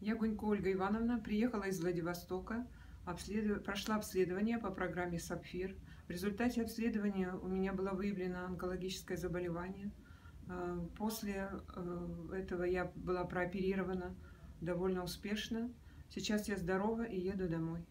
Я Гунько Ольга Ивановна приехала из Владивостока, обследов... прошла обследование по программе «Сапфир». В результате обследования у меня было выявлено онкологическое заболевание. А, после э, этого я была прооперирована довольно успешно. Сейчас я здорова и еду домой.